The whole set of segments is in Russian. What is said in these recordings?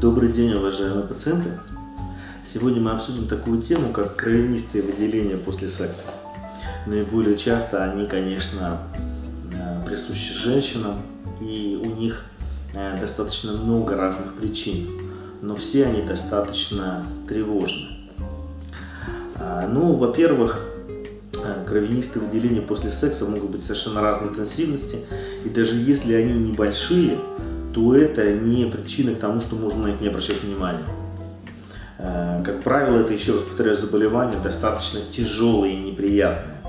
Добрый день, уважаемые пациенты! Сегодня мы обсудим такую тему, как кровянистые выделения после секса. Наиболее часто они, конечно, э, присущи женщинам, и у них э, достаточно много разных причин, но все они достаточно тревожны. А, ну, во-первых, кровянистые выделения после секса могут быть совершенно разной интенсивности, и даже если они небольшие, то это не причина к тому, что можно на них не обращать внимания. Э, как правило, это, еще раз повторяю, заболевание достаточно тяжелое и неприятное,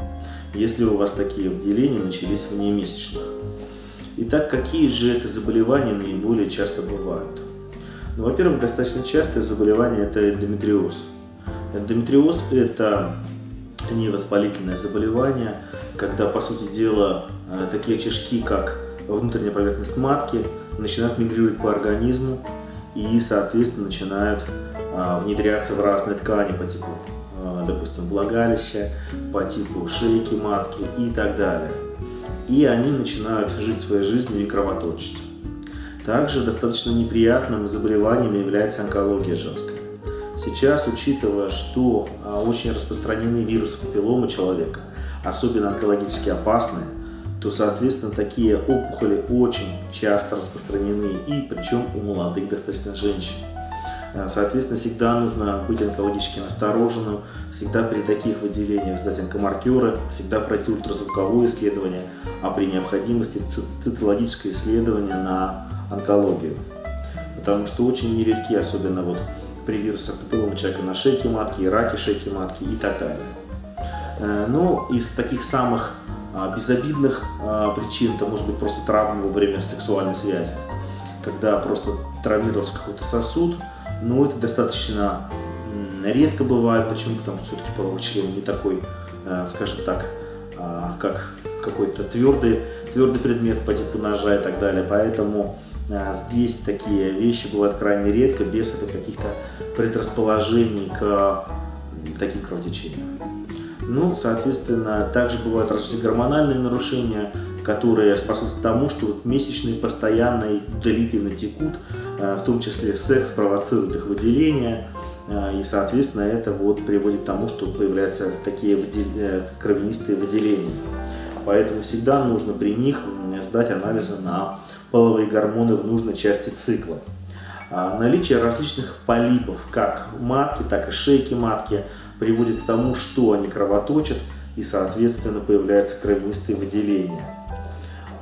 если у вас такие выделения начались вне месячных. Итак, какие же это заболевания наиболее часто бывают? Ну, во-первых, достаточно частое заболевание – это эндометриоз. Эндометриоз – это невоспалительное заболевание, когда, по сути дела, э, такие очишки, как внутренняя поверхность матки, начинают мигрировать по организму и, соответственно, начинают а, внедряться в разные ткани по типу, а, допустим, влагалища, по типу шейки матки и так далее. И они начинают жить своей жизнью и кровоточить. Также достаточно неприятным заболеванием является онкология женская. Сейчас, учитывая, что а, очень распространены вирусы папилломы человека, особенно онкологически опасные, то, соответственно, такие опухоли очень часто распространены, и причем у молодых достаточно женщин. Э, соответственно, всегда нужно быть онкологически настороженным, всегда при таких выделениях сдать онкомаркеры, всегда пройти ультразвуковое исследование, а при необходимости цитологическое исследование на онкологию. Потому что очень нередки, особенно вот при вирусах папиллома человека на шейке матки, раке шейки матки и так далее. Э, но из таких самых а, безобидных а, причин, это может быть просто травма во время сексуальной связи, когда просто травмировался какой-то сосуд, но это достаточно редко бывает. Почему? Потому что все-таки половой член не такой, а, скажем так, как какой-то твердый, твердый предмет по типу ножа и так далее. Поэтому здесь такие вещи бывают крайне редко, без каких-то предрасположений к таким кровотечениям. Ну, соответственно, также бывают различные гормональные нарушения, которые способствуют тому, что вот месячные постоянно и длительно текут, э, в том числе секс провоцирует их выделение, э, и, соответственно, это вот приводит к тому, что появляются такие выдел... Э, кровянистые выделения. Поэтому всегда нужно при них сдать анализы на половые гормоны в нужной части цикла. А наличие различных полипов, как матки, так и шейки матки, приводит к тому, что они кровоточат и, соответственно, появляются кровянистые выделения.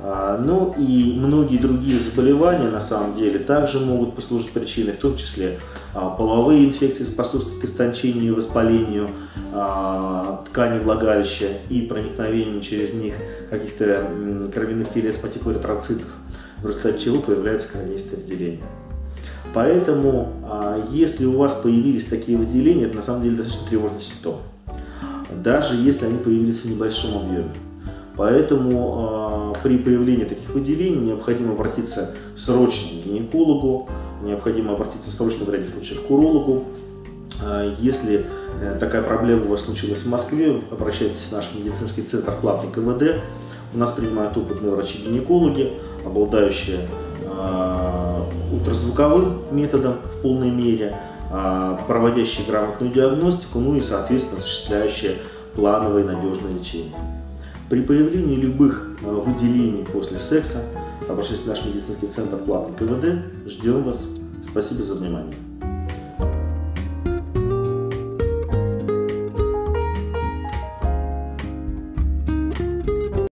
А, ну и многие другие заболевания на самом деле также могут послужить причиной, в том числе а, половые инфекции способствуют истончению и воспалению а, тканей влагалища и проникновению через них каких-то кровяных телец по типу эритроцитов, в результате чего появляется кровянистое выделение. Поэтому, если у вас появились такие выделения, это на самом деле достаточно тревожный симптом. Даже если они появились в небольшом объеме. Поэтому э, при появлении таких выделений необходимо обратиться срочно к гинекологу, необходимо обратиться срочно в ряде случаев к урологу. Э, если э, такая проблема у вас случилась в Москве, обращайтесь в наш медицинский центр платный КВД. У нас принимают опытные врачи-гинекологи, обладающие ультразвуковым методом в полной мере, а, проводящие грамотную диагностику, ну и, соответственно, осуществляющие плановое и надежное лечение. При появлении любых а, выделений после секса обращайтесь в наш медицинский центр платный КВД. Ждем вас. Спасибо за внимание.